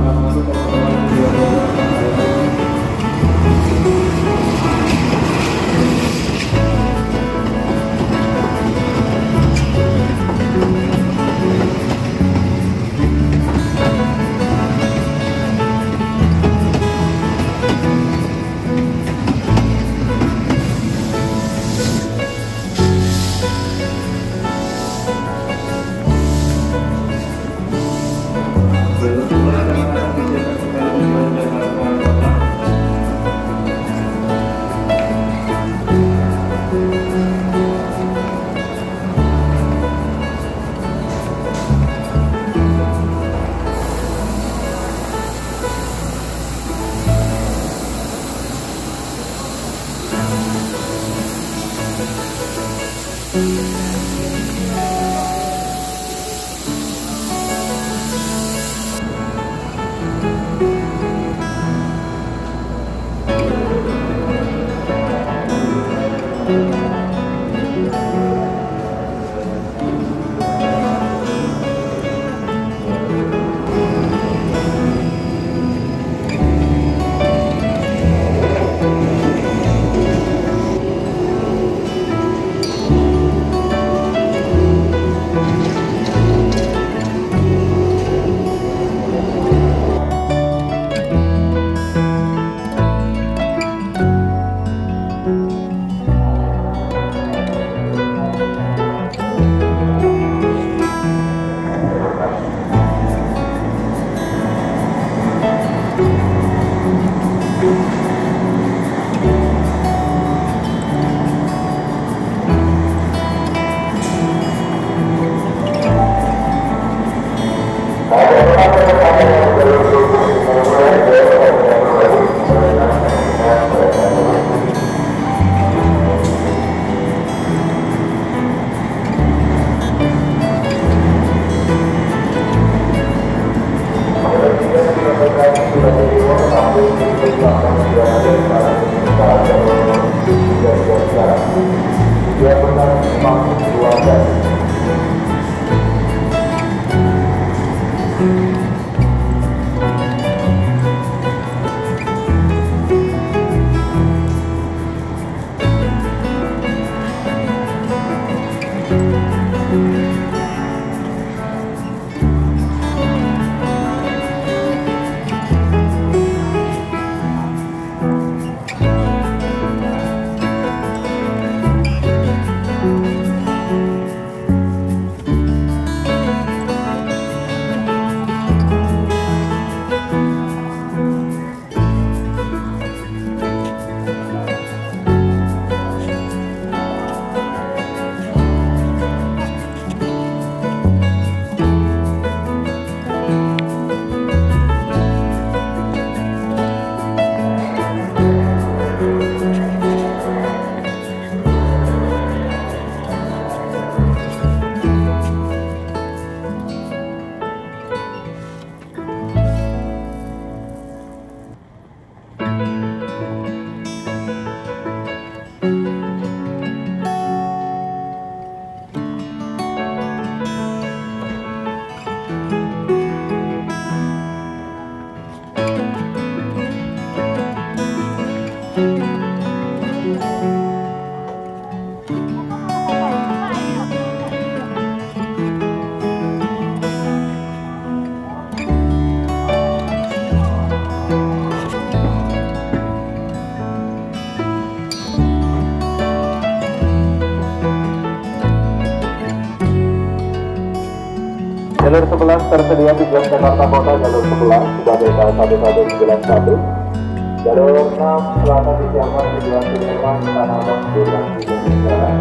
すごい。Jalur 11 tersedia di jalan Jakarta Kota jalur 11 sebagai Jalan 1 Jalur 6 selatan di Jakarta 991 Tanah Abang 991.